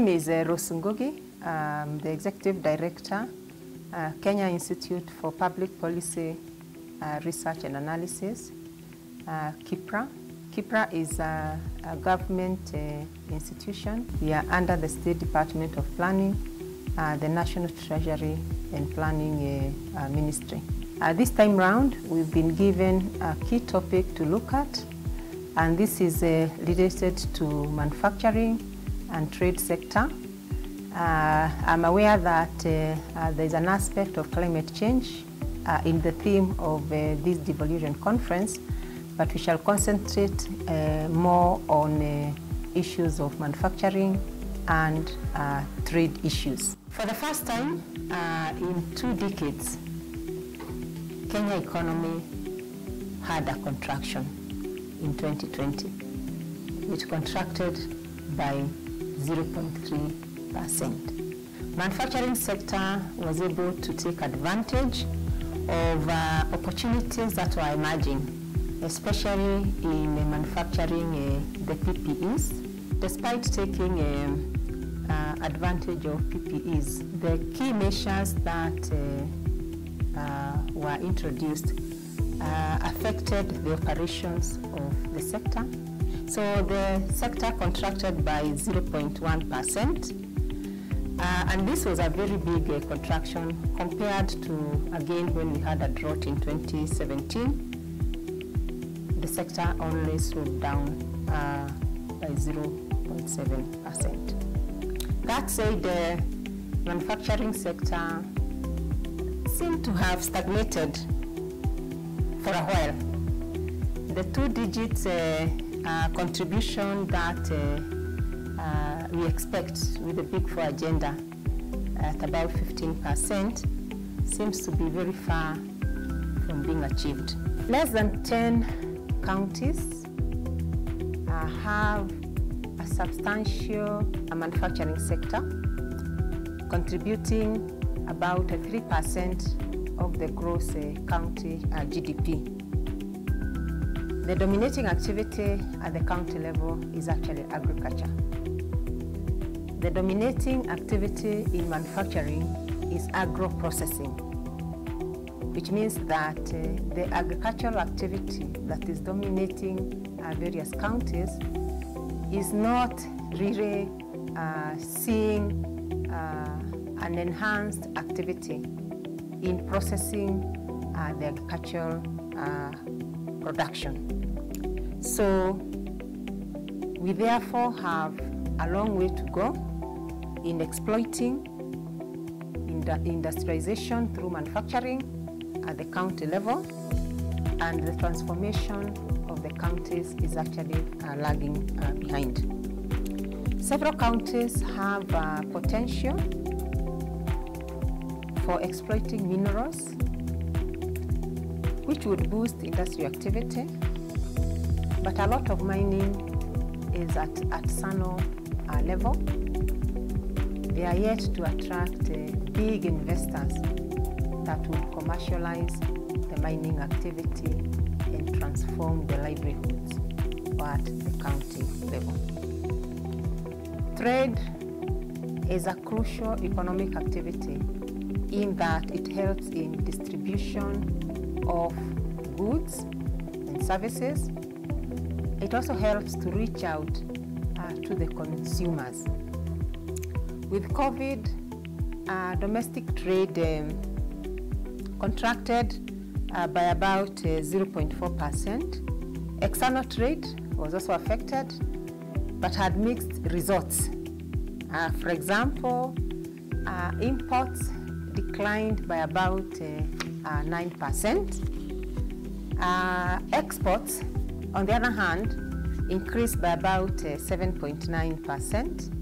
name is uh, Rose Ngugi. I'm the Executive Director, uh, Kenya Institute for Public Policy uh, Research and Analysis, uh, KIPPRA. KIPPRA is a, a government uh, institution. We are under the State Department of Planning, uh, the National Treasury and Planning uh, Ministry. This time round, we've been given a key topic to look at, and this is related to manufacturing and trade sector. Uh, I'm aware that uh, uh, there is an aspect of climate change uh, in the theme of uh, this devolution conference, but we shall concentrate more on issues of manufacturing and trade issues. For the first time in two decades, Kenya economy had a contraction in 2020. It contracted by 0.3 percent. Manufacturing sector was able to take advantage of uh, opportunities that were emerging, especially in uh, manufacturing the PPEs. Despite taking um, uh, advantage of PPEs, the key measures that uh, uh, were introduced uh, affected the operations of the sector. So the sector contracted by 0.1 percent. Uh, and this was a very big uh, contraction compared to, again, when we had a drought in 2017. The sector only slowed down uh, by 0.7 percent. That said, the manufacturing sector seemed to have stagnated for a while. The two digits uh, contribution that uh, uh, we expect with the Big Four agenda at about 15% seems to be very far from being achieved. Less than 10 counties uh, have a substantial manufacturing sector contributing about 3% of the gross county GDP. The dominating activity at the county level is actually agriculture. The dominating activity in manufacturing is agro-processing, which means that uh, the agricultural activity that is dominating uh, various counties is not really uh, seeing uh, an enhanced activity in processing uh, the agricultural uh, production. So we therefore have a long way to go in exploiting industrialization through manufacturing at the county level and the transformation of the counties is actually uh, lagging uh, behind. Several counties have uh, potential for exploiting minerals which would boost industry activity, but a lot of mining is at artisanal uh, level. They are yet to attract uh, big investors that will commercialize the mining activity and transform the livelihoods at the county level. Trade is a crucial economic activity in that it helps in distribution of goods and services. It also helps to reach out uh, to the consumers. With COVID, uh, domestic trade um, contracted uh, by about 0.4%. External trade was also affected, but had mixed results. Uh, for example, uh, imports declined by about 9%. exports, on the other hand, increased by about 7.9%.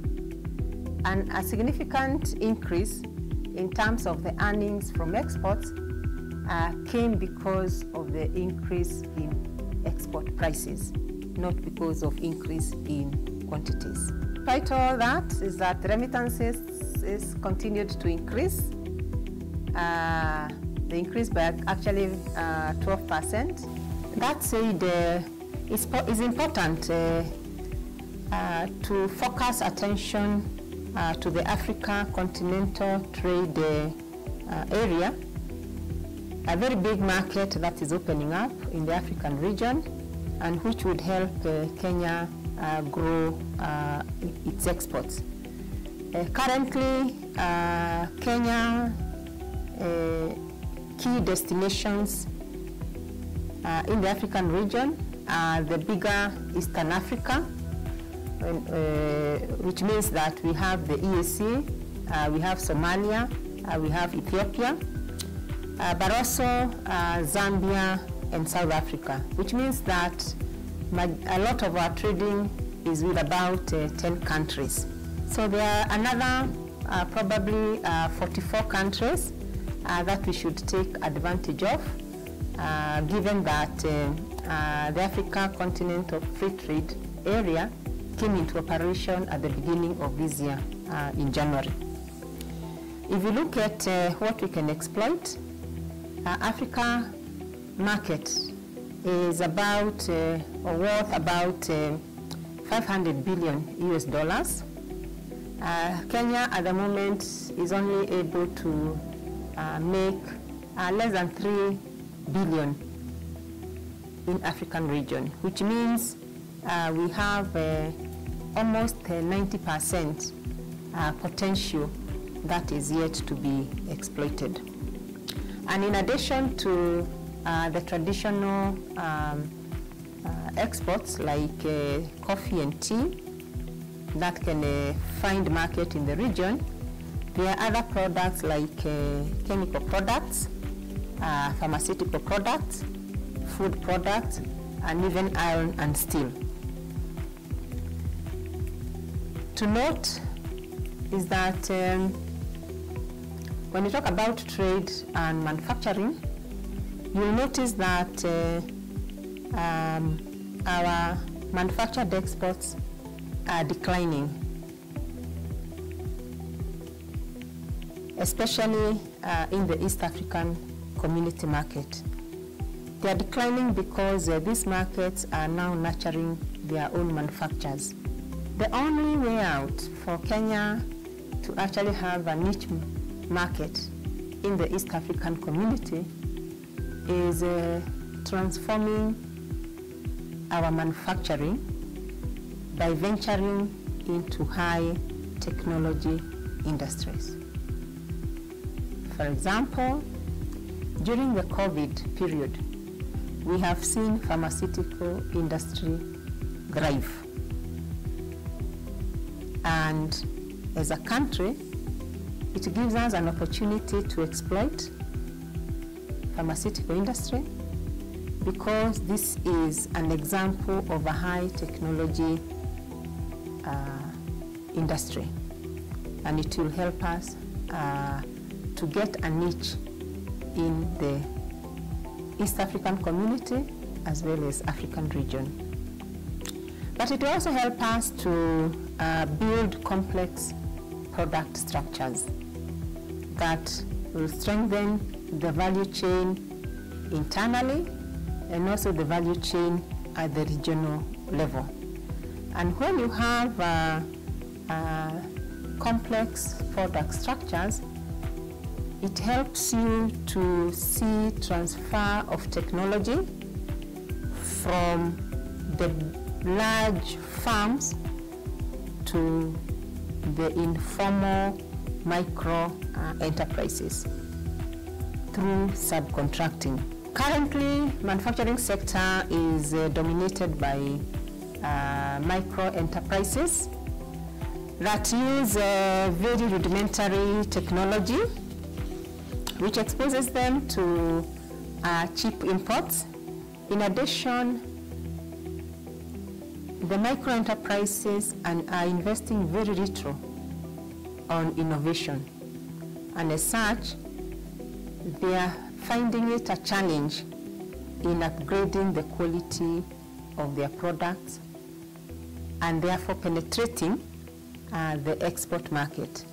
And a significant increase in terms of the earnings from exports uh, came because of the increase in export prices, not because of increase in quantities. Despite all that is that remittances is continued to increase. Uh, they increased by actually uh, 12%. That said, uh, it's, it's, important uh, uh, to focus attention uh, to the Africa Continental Trade uh, Area, a very big market that is opening up in the African region and which would help uh, Kenya uh, grow uh, its exports. Uh, currently, uh, Kenya uh, key destinations in the African region are the bigger Eastern Africa, which means that we have the EAC, we have Somalia, we have Ethiopia, but also Zambia and South Africa, which means that a lot of our trading is with about uh, 10 countries. So there are another uh, probably uh, 44 countries uh, that we should take advantage of, uh, given that uh, the Africa Continental Free Trade Area came into operation at the beginning of this year in January. If you look at what we can exploit, Africa market is about uh, worth about uh, 500 billion US dollars. Uh, Kenya at the moment is only able to uh, make uh, less than 3 billion in African region, which means uh, we have almost 90% potential that is yet to be exploited. And in addition to uh, the traditional um, uh, exports like uh, coffee and tea that can uh, find market in the region. There are other products like uh, chemical products, uh, pharmaceutical products, food products, and even iron and steel. To note is that um, when you talk about trade and manufacturing, you'll notice that uh, um, our manufactured exports are declining, especially uh, in the East African community market. They are declining because uh, these markets are now nurturing their own manufacturers. The only way out for Kenya to actually have a niche market in the East African community is uh, transforming our manufacturing by venturing into high technology industries. For example, during the COVID period, we have seen pharmaceutical industry thrive. And as a country, it gives us an opportunity to exploit pharmaceutical industry because this is an example of a high technology uh, industry and it will help us uh, to get a niche in the East African community as well as African region. But it will also help us to uh, build complex product structures that will strengthen the value chain internally and also the value chain at the regional level. And when you have uh, uh, complex product structures, it helps you to see transfer of technology from the large farms to the informal micro uh, enterprises through subcontracting. Currently, manufacturing sector is uh, dominated by uh, micro enterprises that use uh, very rudimentary technology which exposes them to uh, cheap imports. In addition, the micro enterprises are investing very little on innovation. And as such, they are finding it a challenge in upgrading the quality of their products and therefore penetrating uh, the export market.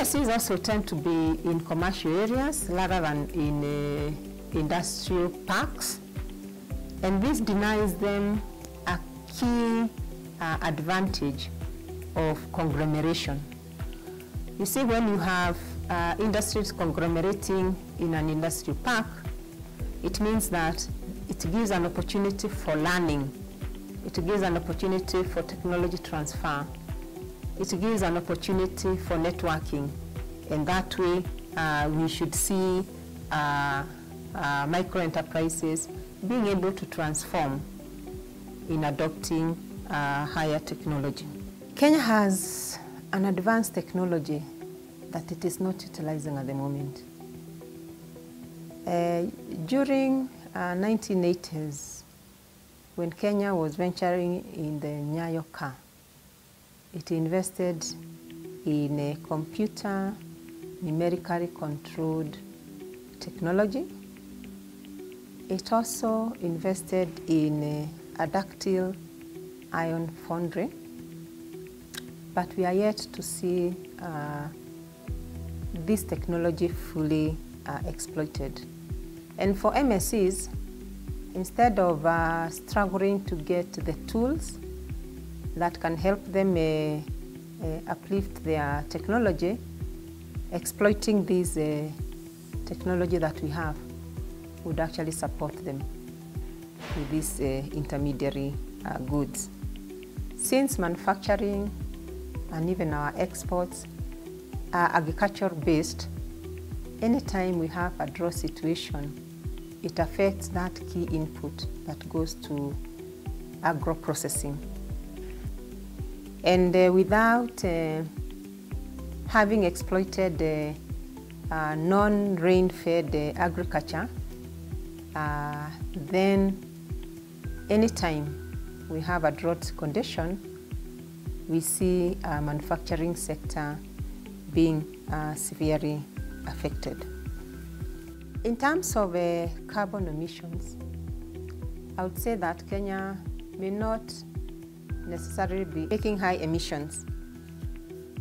MSEs also tend to be in commercial areas rather than in uh, industrial parks and this denies them a key uh, advantage of conglomeration. You see, when you have uh, industries conglomerating in an industrial park, it means that it gives an opportunity for learning. It gives an opportunity for technology transfer. It gives an opportunity for networking. And that way, uh, we should see uh, uh, micro enterprises being able to transform in adopting uh, higher technology. Kenya has an advanced technology that it is not utilizing at the moment. Uh, during uh, 1980s, when Kenya was venturing in the Nyayo car, it invested in a computer numerically controlled technology. It also invested in a, ductile iron foundry, but we are yet to see uh, this technology fully uh, exploited. And for MSEs, instead of uh, struggling to get the tools that can help them uh, uh uplift their technology, exploiting this uh, technology that we have would actually support them with these intermediary goods. Since manufacturing and even our exports are agriculture based, anytime we have a drought situation, it affects that key input that goes to agro processing. And uh, without uh, having exploited uh, uh non-rain fed uh, agriculture, uh, then anytime we have a drought condition, we see a manufacturing sector being severely affected. In terms of carbon emissions, I would say that Kenya may not necessarily be making high emissions.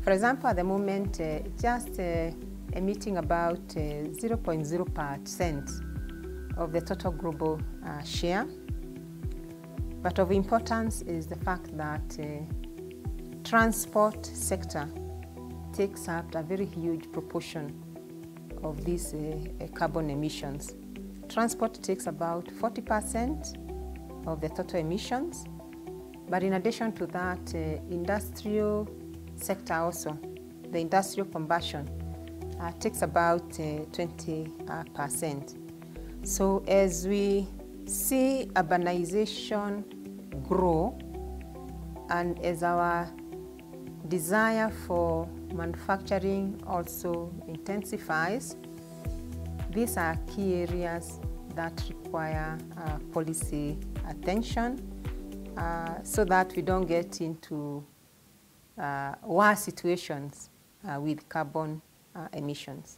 For example, at the moment, uh, just uh, emitting about 0.0% uh, of the total global uh, share. But of importance is the fact that uh, transport sector takes up a very huge proportion of these carbon emissions. Transport takes about 40% of the total emissions, but in addition to that, uh, industrial sector also, the industrial combustion, uh, takes about 20%. Uh, so as we see urbanization grow and as our desire for manufacturing also intensifies. These are key areas that require uh, policy attention uh, so that we don't get into uh, worse situations uh, with carbon uh, emissions.